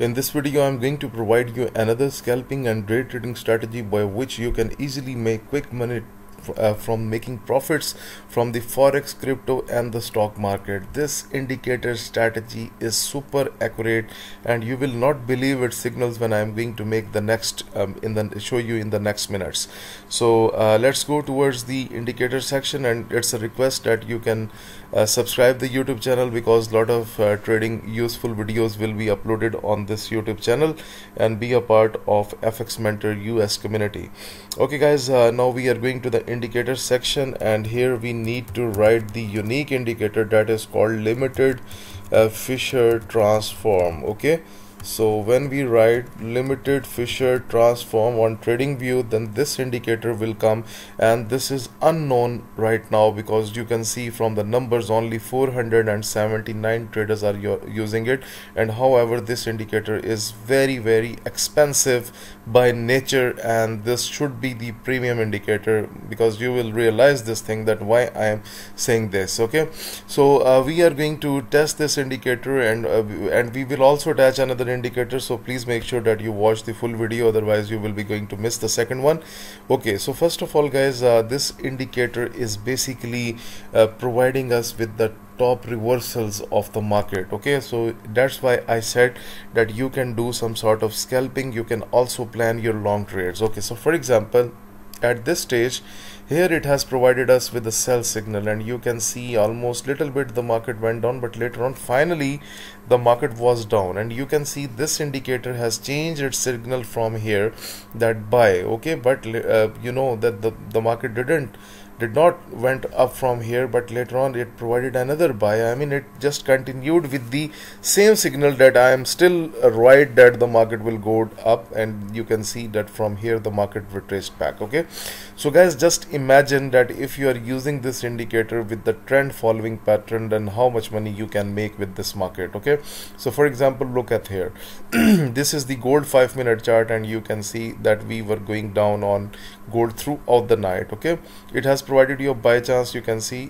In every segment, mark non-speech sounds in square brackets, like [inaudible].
In this video, I'm going to provide you another scalping and day trading strategy by which you can easily make quick money uh, from making profits from the forex crypto and the stock market. This indicator strategy is super accurate and you will not believe its signals when i'm going to make the next um, in the show you in the next minutes. So uh, let's go towards the indicator section and it's a request that you can uh, subscribe the youtube channel because a lot of uh, trading useful videos will be uploaded on this youtube channel and be a part of fx mentor us community. Okay guys uh, now we are going to the indicator section and here we need to write the unique indicator that is called limited uh, Fisher transform okay so when we write limited Fisher transform on trading view, then this indicator will come. And this is unknown right now because you can see from the numbers only 479 traders are using it. And however this indicator is very very expensive by nature. And this should be the premium indicator because you will realize this thing that why I am saying this okay? So uh, we are going to test this indicator and uh, and we will also attach another indicator so please make sure that you watch the full video otherwise you will be going to miss the second one. Okay so first of all guys uh, this indicator is basically uh, providing us with the top reversals of the market okay? So that's why I said that you can do some sort of scalping. You can also plan your long trades okay? So for example at this stage here it has provided us with a sell signal and you can see almost little bit the market went down but later on finally the market was down. And you can see this indicator has changed its signal from here that buy okay? But uh, you know that the, the market didn't did not went up from here but later on it provided another buy. I mean it just continued with the same signal that i am still right that the market will go up and you can see that from here the market retraced back okay? So guys just imagine that if you are using this indicator with the trend following pattern then how much money you can make with this market okay? So for example look at here. [clears throat] This is the gold 5 minute chart and you can see that we were going down on gold throughout the night okay? It has provided you by chance you can see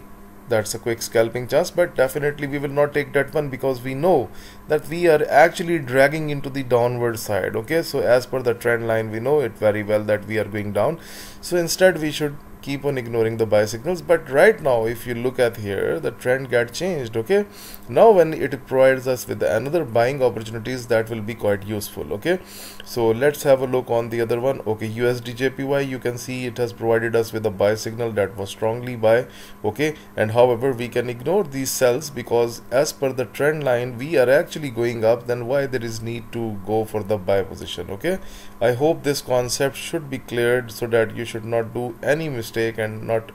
that's a quick scalping chance but definitely we will not take that one because we know that we are actually dragging into the downward side okay? So as per the trend line we know it very well that we are going down. So instead we should keep on ignoring the buy signals but right now if you look at here the trend got changed okay? Now when it provides us with another buying opportunities that will be quite useful okay? So let's have a look on the other one okay? Usdjpy you can see it has provided us with a buy signal that was strongly buy okay? And however we can ignore these sells because as per the trend line we are actually going up then why there is need to go for the buy position okay? I hope this concept should be cleared so that you should not do any mistake mistake and not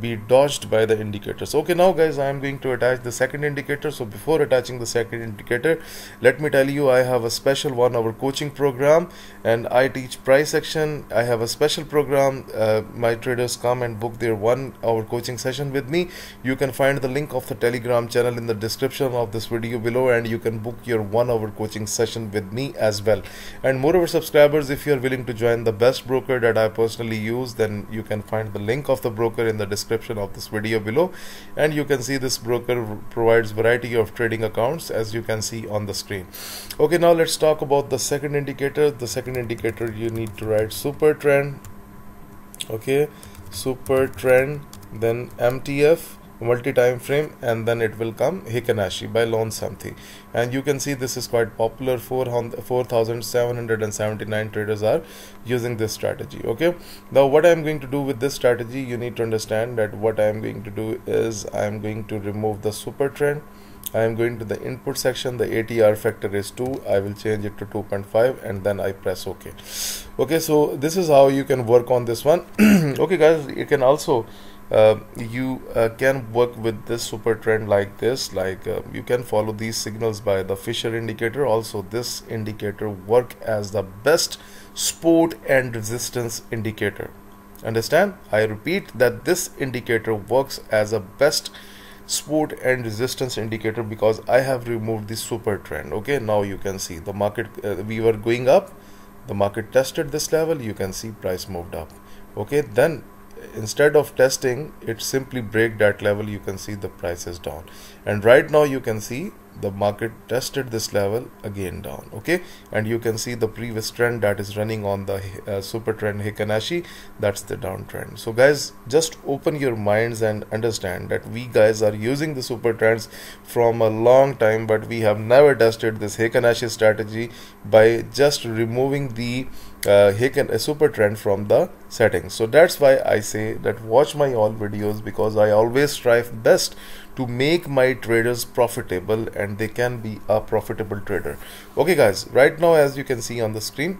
be dodged by the indicators. Okay now guys i am going to attach the second indicator. So before attaching the second indicator let me tell you i have a special one hour coaching program and i teach price action. I have a special program. Uh, my traders come and book their one hour coaching session with me. You can find the link of the telegram channel in the description of this video below and you can book your one hour coaching session with me as well. And moreover subscribers if you are willing to join the best broker that i personally use then you can find the link of the broker in the description description of this video below. And you can see this broker provides variety of trading accounts as you can see on the screen. Okay now let's talk about the second indicator. The second indicator you need to write super trend. Okay super trend then mtf multi-time frame and then it will come Heikin-Ashi by Lon Samthi and you can see this is quite popular. 4779 traders are using this strategy. Okay? Now what I am going to do with this strategy you need to understand that what I am going to do is I am going to remove the super trend. I am going to the input section. The ATR factor is 2 I will change it to 2.5 and then I press OK. Okay? So this is how you can work on this one. [clears throat] Okay guys you can also uh, you uh, can work with this super trend like this like uh, you can follow these signals by the Fisher indicator. Also this indicator work as the best support and resistance indicator. Understand? I repeat that this indicator works as a best support and resistance indicator because I have removed the super trend. Okay now you can see the market uh, we were going up. The market tested this level. You can see price moved up. Okay then instead of testing it simply break that level you can see the price is down. And right now you can see the market tested this level again down okay? And you can see the previous trend that is running on the uh, super trend Heikin Ashi that's the downtrend so guys just open your minds and understand that we guys are using the super trends from a long time but we have never tested this Heikin Ashi strategy by just removing the uh, Heikin Ashi super trend from the settings. So that's why I say that watch my all videos because I always strive best to make my traders profitable and they can be a profitable trader. Okay guys right now as you can see on the screen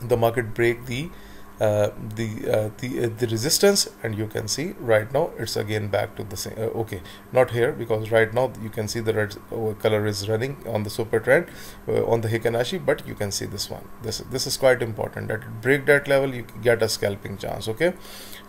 the market break the uh, the uh, the uh, the resistance and you can see right now it's again back to the same uh, okay not here because right now you can see the red color is running on the super trend on the Heikin Ashi but you can see this one. This this is quite important that break that level you get a scalping chance okay?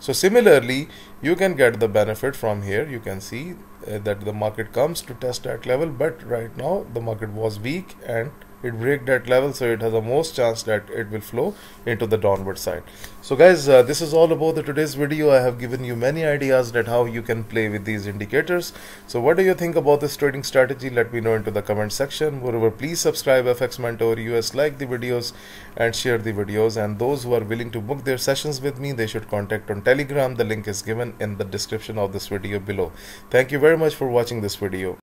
So similarly you can get the benefit from here. You can see that the market comes to test that level but right now the market was weak and it break that level so it has a most chance that it will flow into the downward side. So guys uh, this is all about the today's video. I have given you many ideas that how you can play with these indicators. So what do you think about this trading strategy? Let me know into the comment section. Moreover please subscribe fx mentor us like the videos and share the videos. And those who are willing to book their sessions with me they should contact on telegram. The link is given in the description of this video below. Thank you very much for watching this video